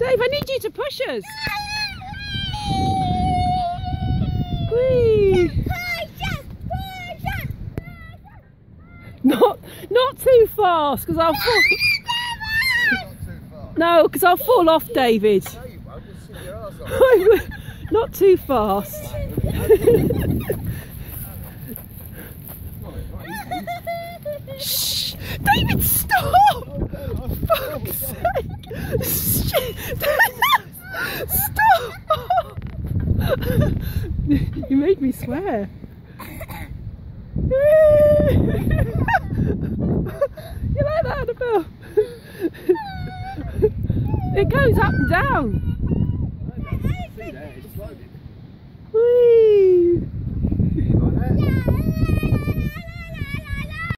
Dave, I need you to push us. Whee! Not, not too fast, because I'll fall. No, because I'll fall off, David. not too fast. Shh! David, stop! Fuck's sake! Stop! you made me swear. you like that, Annabelle? it goes up and down.